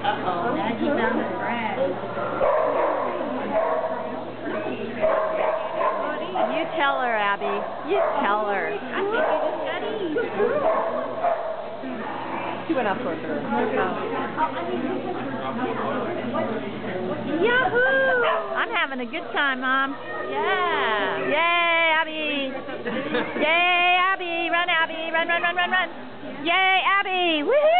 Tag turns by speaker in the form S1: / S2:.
S1: Uh-oh, now she found friend.
S2: You tell her, Abby. You tell her.
S1: I think you just got easy.
S3: She went up for her.
S2: Yahoo! I'm having a good time, Mom. Yeah. Yay, Abby. Yay, Abby. Run, Abby. Run, run, run, run, run. Yay, Abby. Woohoo!